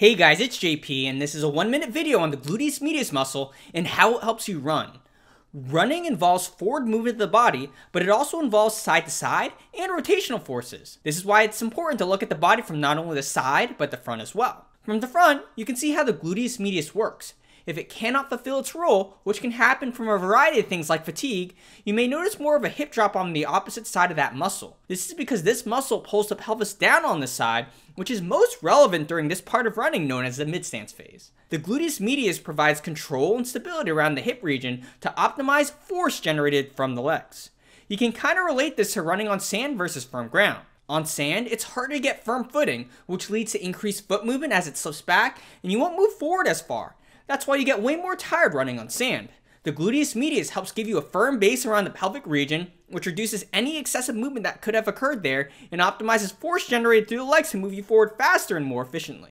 Hey guys, it's JP, and this is a one minute video on the gluteus medius muscle and how it helps you run. Running involves forward movement of the body, but it also involves side to side and rotational forces. This is why it's important to look at the body from not only the side, but the front as well. From the front, you can see how the gluteus medius works. If it cannot fulfill its role, which can happen from a variety of things like fatigue, you may notice more of a hip drop on the opposite side of that muscle. This is because this muscle pulls the pelvis down on the side, which is most relevant during this part of running known as the mid-stance phase. The gluteus medius provides control and stability around the hip region to optimize force generated from the legs. You can kind of relate this to running on sand versus firm ground. On sand, it's harder to get firm footing, which leads to increased foot movement as it slips back, and you won't move forward as far. That's why you get way more tired running on sand. The gluteus medius helps give you a firm base around the pelvic region, which reduces any excessive movement that could have occurred there and optimizes force generated through the legs to move you forward faster and more efficiently.